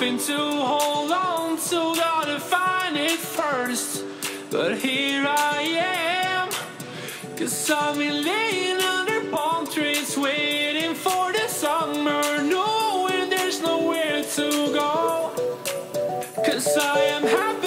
to hold on to, gotta find it first. But here I am, cause I've been laying under palm trees, waiting for the summer, knowing there's nowhere to go. Cause I am happy.